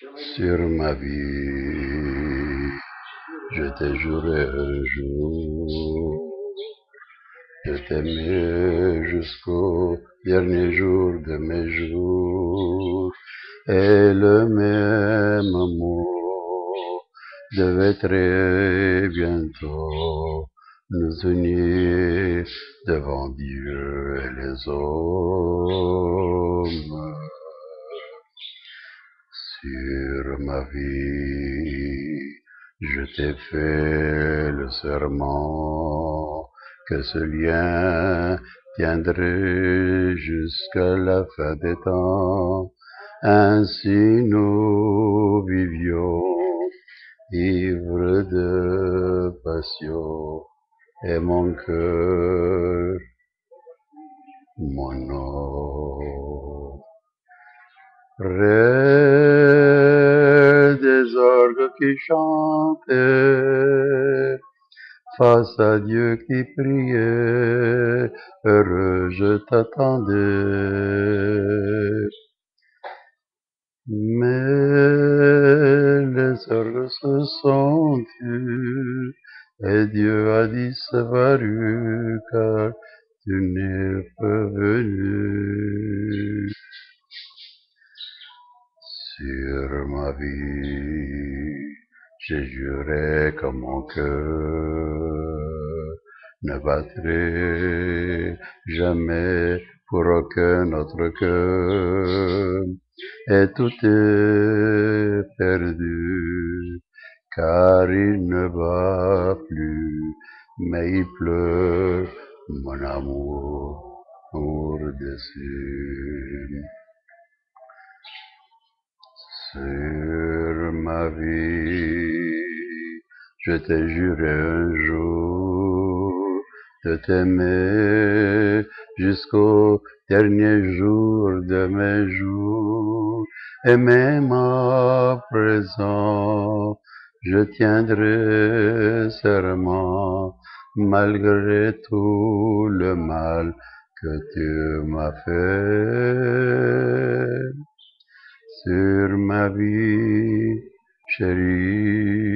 sur ma vie. Je t'ai juré un jour de t'aimer jusqu'au dernier jour de mes jours. Et le même amour devait très bientôt nous unir devant Dieu et les hommes. Je t'ai fait le serment que ce lien tiendrait jusqu'à la fin des temps. Ainsi nous vivions, ivres de passion, et mon cœur, mon nom. Qui chantaient, face à Dieu qui priait, heureux je t'attendais. Mais les orgues se sont tus, et Dieu a disparu, car tu n'es pas venu. Sur ma vie, j'ai juré que mon cœur ne battrait jamais pour aucun autre cœur. Et tout est perdu, car il ne bat plus, mais il pleure mon amour au-dessus. Sur ma vie, je t'ai juré un jour de t'aimer jusqu'au dernier jour de mes jours. Et même à présent, je tiendrai serment malgré tout le mal que tu m'as fait sur ma vie, chérie.